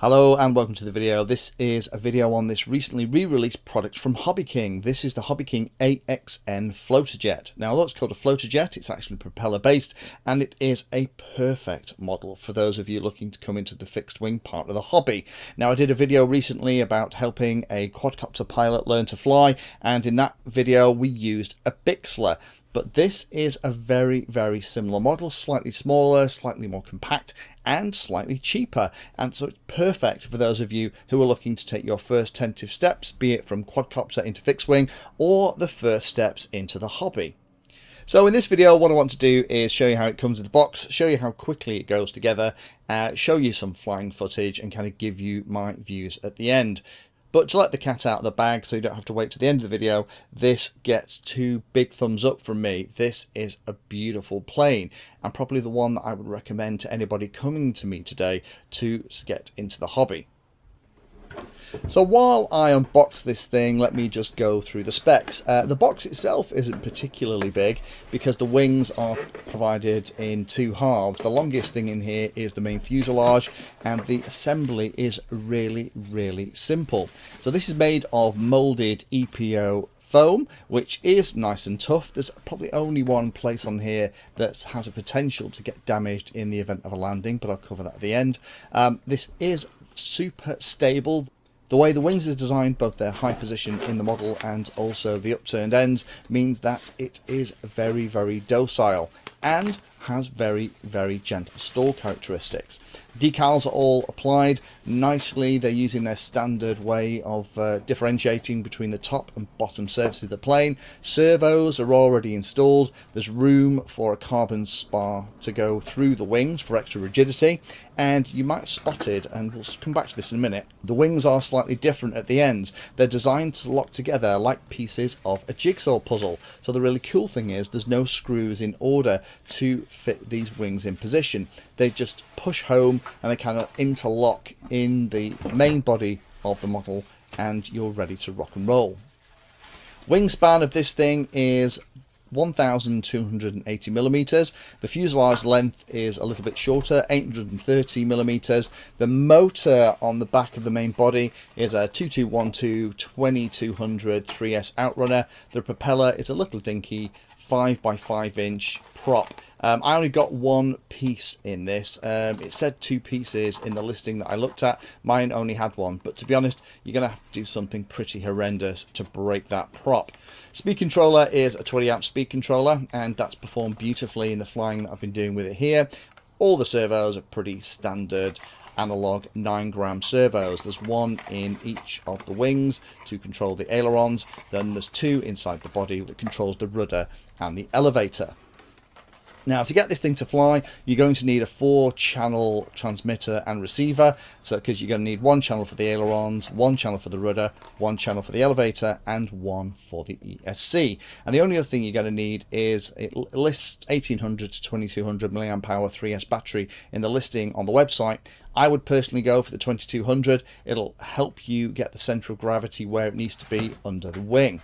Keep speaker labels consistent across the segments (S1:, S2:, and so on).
S1: Hello and welcome to the video. This is a video on this recently re-released product from Hobby King. This is the Hobby King AXN floater jet. Now although it's called a floater jet, it's actually propeller based and it is a perfect model for those of you looking to come into the fixed wing part of the hobby. Now I did a video recently about helping a quadcopter pilot learn to fly and in that video we used a Bixler but this is a very, very similar model, slightly smaller, slightly more compact, and slightly cheaper. And so it's perfect for those of you who are looking to take your first tentative steps, be it from quadcopter into fixed wing, or the first steps into the hobby. So in this video, what I want to do is show you how it comes in the box, show you how quickly it goes together, uh, show you some flying footage, and kind of give you my views at the end. But to let the cat out of the bag so you don't have to wait to the end of the video, this gets two big thumbs up from me. This is a beautiful plane and probably the one that I would recommend to anybody coming to me today to get into the hobby. So while I unbox this thing, let me just go through the specs. Uh, the box itself isn't particularly big because the wings are provided in two halves. The longest thing in here is the main fuselage and the assembly is really, really simple. So this is made of molded EPO foam, which is nice and tough. There's probably only one place on here that has a potential to get damaged in the event of a landing, but I'll cover that at the end. Um, this is super stable. The way the wings are designed, both their high position in the model and also the upturned ends, means that it is very, very docile. And has very, very gentle stall characteristics. Decals are all applied nicely. They're using their standard way of uh, differentiating between the top and bottom surfaces of the plane. Servos are already installed. There's room for a carbon spar to go through the wings for extra rigidity. And you might have spotted, and we'll come back to this in a minute, the wings are slightly different at the ends. They're designed to lock together like pieces of a jigsaw puzzle. So the really cool thing is there's no screws in order to fit these wings in position. They just push home and they kind of interlock in the main body of the model and you're ready to rock and roll. Wingspan of this thing is 1280 millimeters. The fuselage length is a little bit shorter, 830 millimeters. The motor on the back of the main body is a 2212 2200 3S Outrunner. The propeller is a little dinky 5 by 5 inch prop um, I only got one piece in this. Um, it said two pieces in the listing that I looked at. Mine only had one. But to be honest, you're going to have to do something pretty horrendous to break that prop. Speed controller is a 20 amp speed controller. And that's performed beautifully in the flying that I've been doing with it here. All the servos are pretty standard analog 9 gram servos. There's one in each of the wings to control the ailerons. Then there's two inside the body that controls the rudder and the elevator. Now to get this thing to fly you're going to need a four channel transmitter and receiver. So because you're going to need one channel for the ailerons, one channel for the rudder, one channel for the elevator and one for the ESC and the only other thing you're going to need is it lists 1800 to 2200 milliamp hour 3S battery in the listing on the website. I would personally go for the 2200 it'll help you get the center of gravity where it needs to be under the wing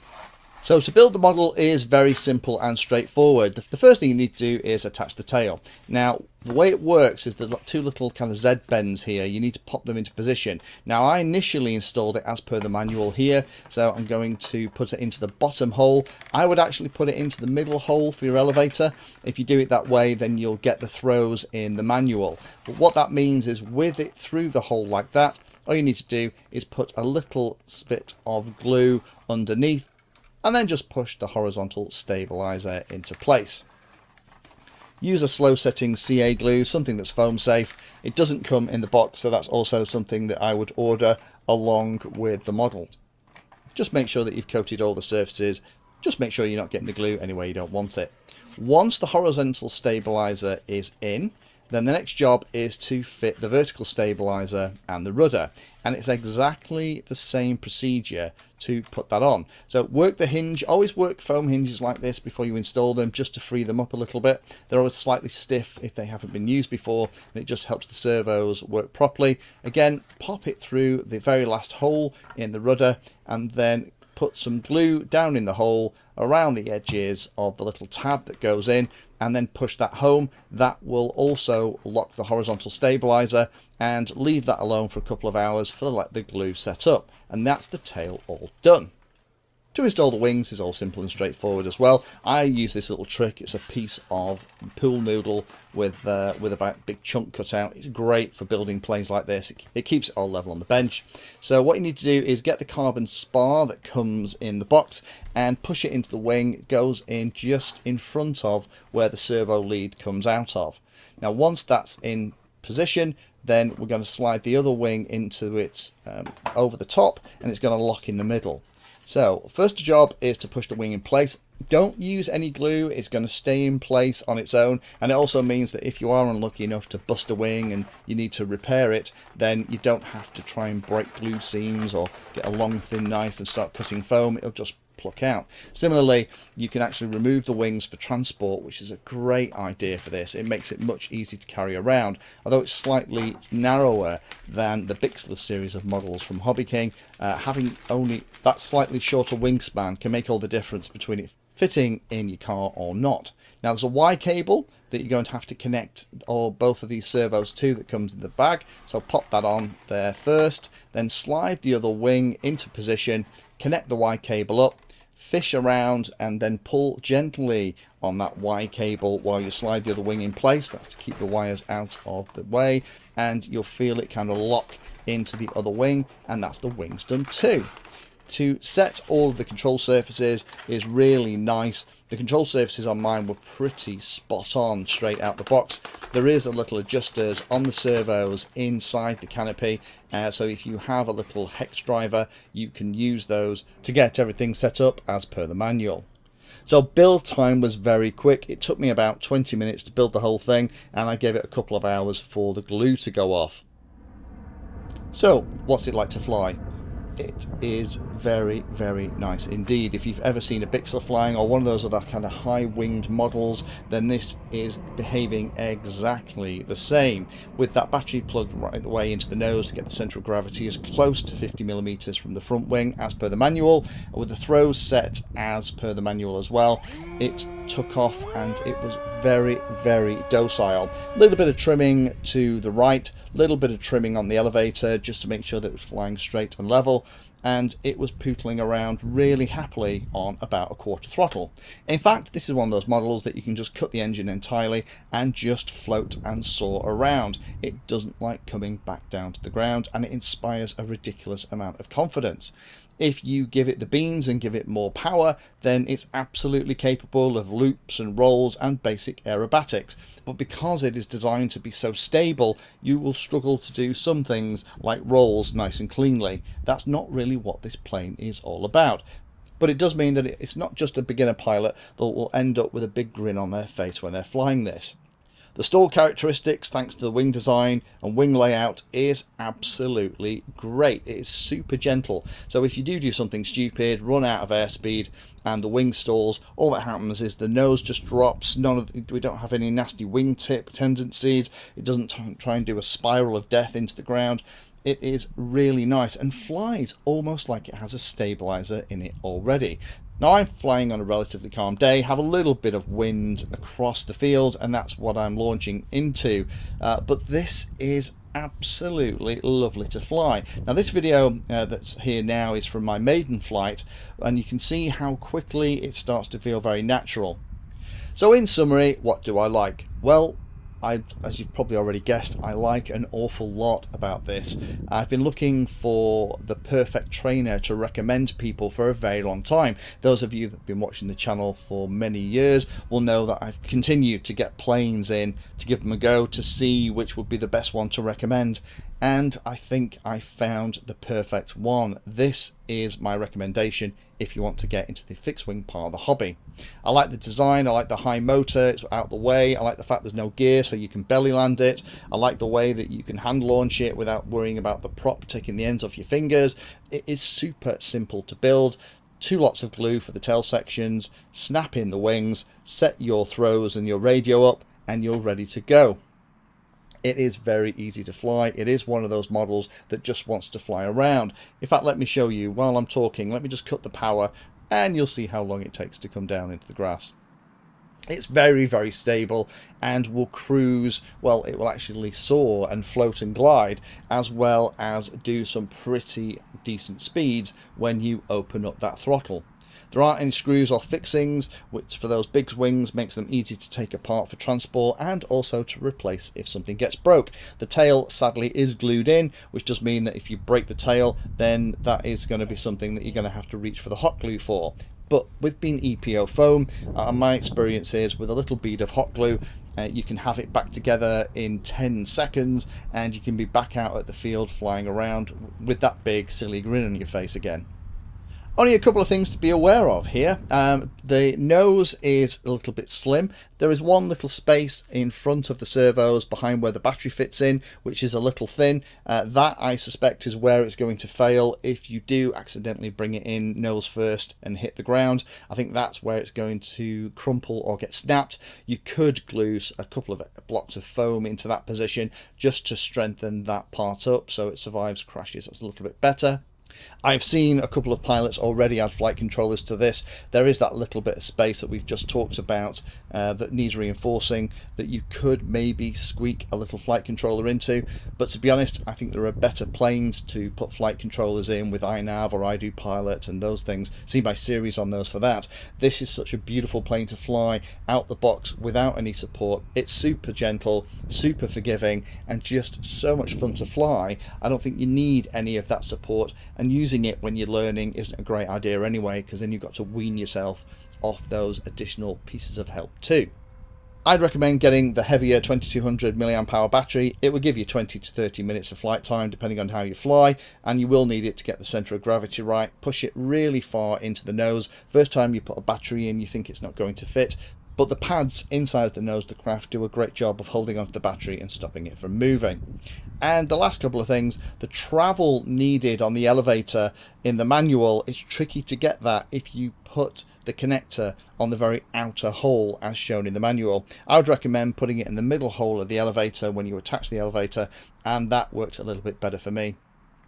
S1: so to build the model is very simple and straightforward. The first thing you need to do is attach the tail. Now the way it works is the two little kind of Z bends here. You need to pop them into position. Now I initially installed it as per the manual here. So I'm going to put it into the bottom hole. I would actually put it into the middle hole for your elevator. If you do it that way then you'll get the throws in the manual. But what that means is with it through the hole like that all you need to do is put a little spit of glue underneath and then just push the horizontal stabilizer into place. Use a slow setting CA glue, something that's foam safe. It doesn't come in the box, so that's also something that I would order along with the model. Just make sure that you've coated all the surfaces. Just make sure you're not getting the glue anywhere you don't want it. Once the horizontal stabilizer is in, then the next job is to fit the vertical stabilizer and the rudder. And it's exactly the same procedure to put that on. So work the hinge, always work foam hinges like this before you install them just to free them up a little bit. They're always slightly stiff if they haven't been used before and it just helps the servos work properly. Again, pop it through the very last hole in the rudder and then put some glue down in the hole around the edges of the little tab that goes in and then push that home. That will also lock the horizontal stabilizer and leave that alone for a couple of hours for let the glue set up. And that's the tail all done. To install the wings is all simple and straightforward as well. I use this little trick. It's a piece of pool noodle with uh, with a big chunk cut out. It's great for building planes like this. It, it keeps it all level on the bench. So what you need to do is get the carbon spar that comes in the box and push it into the wing. It goes in just in front of where the servo lead comes out of. Now once that's in position, then we're going to slide the other wing into it um, over the top and it's going to lock in the middle. So first job is to push the wing in place. Don't use any glue, it's going to stay in place on its own. And it also means that if you are unlucky enough to bust a wing and you need to repair it then you don't have to try and break glue seams or get a long thin knife and start cutting foam, it'll just pluck out. Similarly, you can actually remove the wings for transport, which is a great idea for this. It makes it much easier to carry around, although it's slightly narrower than the Bixler series of models from Hobby King. Uh, having only that slightly shorter wingspan can make all the difference between it fitting in your car or not. Now there's a Y cable that you're going to have to connect all both of these servos to that comes in the bag. So pop that on there first, then slide the other wing into position, connect the Y cable up, fish around and then pull gently on that Y cable while you slide the other wing in place. That's to keep the wires out of the way and you'll feel it kind of lock into the other wing and that's the wings done too. To set all of the control surfaces is really nice. The control surfaces on mine were pretty spot on straight out the box. There is a little adjusters on the servos inside the canopy uh, so if you have a little hex driver you can use those to get everything set up as per the manual. So build time was very quick. It took me about 20 minutes to build the whole thing and I gave it a couple of hours for the glue to go off. So what's it like to fly? It is very very nice indeed. If you've ever seen a Bixler flying or one of those other kind of high winged models then this is behaving exactly the same. With that battery plugged right the way into the nose to get the center of gravity as close to 50 millimeters from the front wing as per the manual with the throws set as per the manual as well it took off and it was very very docile. A little bit of trimming to the right little bit of trimming on the elevator just to make sure that it was flying straight and level and it was pootling around really happily on about a quarter throttle. In fact, this is one of those models that you can just cut the engine entirely and just float and soar around. It doesn't like coming back down to the ground and it inspires a ridiculous amount of confidence. If you give it the beans and give it more power, then it's absolutely capable of loops and rolls and basic aerobatics. But because it is designed to be so stable, you will struggle to do some things like rolls nice and cleanly. That's not really what this plane is all about but it does mean that it's not just a beginner pilot that will end up with a big grin on their face when they're flying this. The stall characteristics, thanks to the wing design and wing layout, is absolutely great. It is super gentle. So if you do do something stupid, run out of airspeed, and the wing stalls, all that happens is the nose just drops. None of we don't have any nasty wingtip tendencies. It doesn't try and do a spiral of death into the ground. It is really nice and flies almost like it has a stabilizer in it already. Now I'm flying on a relatively calm day, have a little bit of wind across the field and that's what I'm launching into. Uh, but this is absolutely lovely to fly. Now this video uh, that's here now is from my maiden flight and you can see how quickly it starts to feel very natural. So in summary, what do I like? Well, I, as you've probably already guessed, I like an awful lot about this. I've been looking for the perfect trainer to recommend people for a very long time. Those of you that have been watching the channel for many years will know that I've continued to get planes in to give them a go to see which would be the best one to recommend and I think I found the perfect one. This is my recommendation if you want to get into the fixed wing part of the hobby. I like the design, I like the high motor, it's out the way, I like the fact there's no gear so you can belly land it, I like the way that you can hand launch it without worrying about the prop taking the ends off your fingers. It is super simple to build, two lots of glue for the tail sections, snap in the wings, set your throws and your radio up and you're ready to go it is very easy to fly. It is one of those models that just wants to fly around. In fact, let me show you while I'm talking. Let me just cut the power and you'll see how long it takes to come down into the grass. It's very, very stable and will cruise, well, it will actually soar and float and glide, as well as do some pretty decent speeds when you open up that throttle. There aren't any screws or fixings, which for those big wings makes them easy to take apart for transport and also to replace if something gets broke. The tail sadly is glued in, which does mean that if you break the tail, then that is going to be something that you're going to have to reach for the hot glue for but with being EPO foam, uh, my experience is with a little bead of hot glue, uh, you can have it back together in 10 seconds and you can be back out at the field flying around with that big silly grin on your face again. Only a couple of things to be aware of here. Um, the nose is a little bit slim. There is one little space in front of the servos behind where the battery fits in, which is a little thin. Uh, that, I suspect, is where it's going to fail if you do accidentally bring it in nose first and hit the ground. I think that's where it's going to crumple or get snapped. You could glue a couple of blocks of foam into that position just to strengthen that part up so it survives crashes. That's a little bit better. I've seen a couple of pilots already add flight controllers to this. There is that little bit of space that we've just talked about uh, that needs reinforcing that you could maybe squeak a little flight controller into. But to be honest, I think there are better planes to put flight controllers in with iNav or ArduPilot and those things. See my series on those for that. This is such a beautiful plane to fly out the box without any support. It's super gentle, super forgiving, and just so much fun to fly. I don't think you need any of that support and using it when you're learning isn't a great idea anyway because then you've got to wean yourself off those additional pieces of help too. I'd recommend getting the heavier 2200 mAh battery. It will give you 20 to 30 minutes of flight time depending on how you fly and you will need it to get the centre of gravity right. Push it really far into the nose. First time you put a battery in you think it's not going to fit but the pads inside the nose of the craft do a great job of holding onto the battery and stopping it from moving. And the last couple of things, the travel needed on the elevator in the manual, it's tricky to get that if you put the connector on the very outer hole as shown in the manual. I would recommend putting it in the middle hole of the elevator when you attach the elevator and that worked a little bit better for me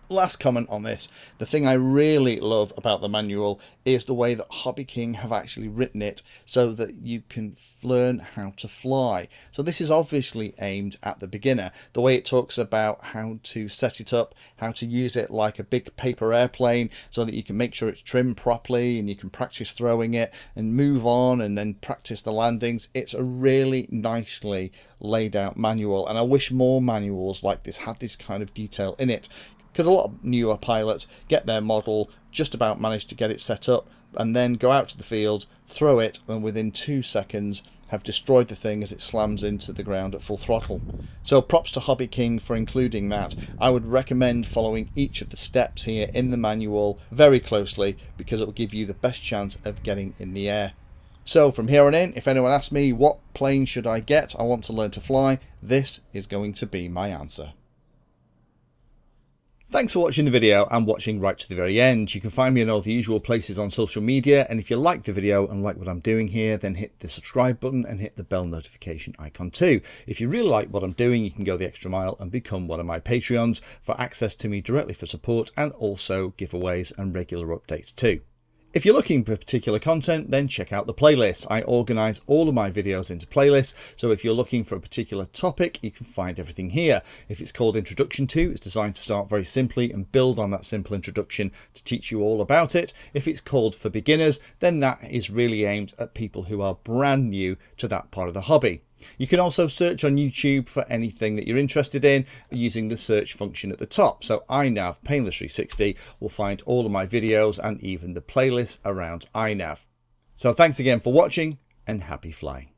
S1: last comment on this. The thing i really love about the manual is the way that hobby king have actually written it so that you can learn how to fly. So this is obviously aimed at the beginner. The way it talks about how to set it up how to use it like a big paper airplane so that you can make sure it's trimmed properly and you can practice throwing it and move on and then practice the landings. It's a really nicely laid out manual and i wish more manuals like this had this kind of detail in it because a lot of newer pilots get their model, just about manage to get it set up, and then go out to the field, throw it, and within two seconds have destroyed the thing as it slams into the ground at full throttle. So props to Hobby King for including that. I would recommend following each of the steps here in the manual very closely because it will give you the best chance of getting in the air. So from here on in, if anyone asks me what plane should I get, I want to learn to fly, this is going to be my answer. Thanks for watching the video and watching right to the very end. You can find me in all the usual places on social media and if you like the video and like what I'm doing here then hit the subscribe button and hit the bell notification icon too. If you really like what I'm doing you can go the extra mile and become one of my Patreons for access to me directly for support and also giveaways and regular updates too. If you're looking for particular content, then check out the playlist. I organize all of my videos into playlists, so if you're looking for a particular topic, you can find everything here. If it's called Introduction to, it's designed to start very simply and build on that simple introduction to teach you all about it. If it's called For Beginners, then that is really aimed at people who are brand new to that part of the hobby. You can also search on YouTube for anything that you're interested in using the search function at the top. So iNav Painless 360 will find all of my videos and even the playlist around iNav. So thanks again for watching and happy flying.